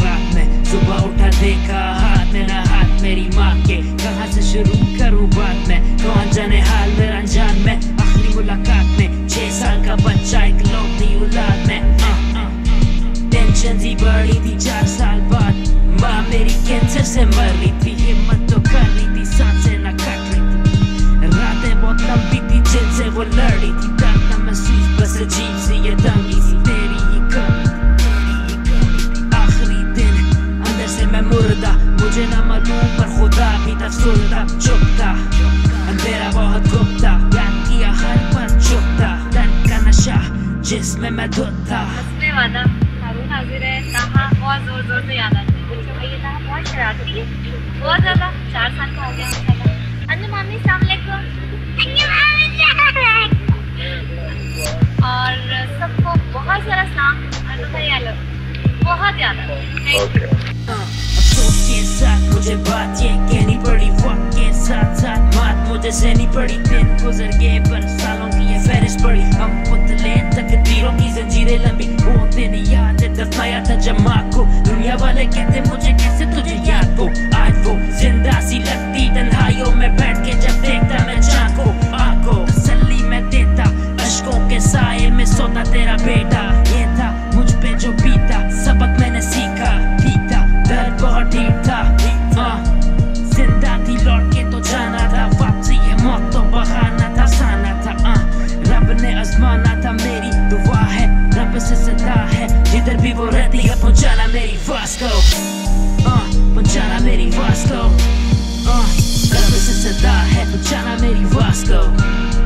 رات میں صبح شروع کروں بات میں کون جانے حال میرا انجان میں آخری ملاقات میں چھ سال کا بچہ ٹینشن تھی بڑی تھی چار سال بعد ماں میری کینسر سے مر رہی تھی ہمت تو کر بار اندھیرا بہت گپ بیان کیا ہر پر چپ تھا کا نشہ جس میں میں دھت تھا والا ہارون حاضر ہے کہاں بہت زور زور سے یاد آتی بہت زیادہ چار سال کا ہو گیا اور سب کو بہت سارا سلام بہت یاد آتا بات یہ کہنی پڑی ساتھ ساتھ بات مجھے سہنی پڑی، دن گزر گئے پر سالوں کی یہ فہرست پڑی۔ ہم پتلے تقدیروں کی زنجیریں لمبی۔ وہ دن یاد ہے، دفنایا تھا جمع کو۔ دنیا والے کہتے، مجھے کیسے تجھے یاد ہو؟ آج وہ زندہ سی لگتی، تنہائیوں میں بیٹھ کے جب دیکھتا میں چاند کو آنکھ تسلی میں دیتا اشکوں کے سائے میں سوتا تیرا بیٹا۔ یہ تھا مجھ پہ جو بیتا۔ 다 해보잖아 메리 와스코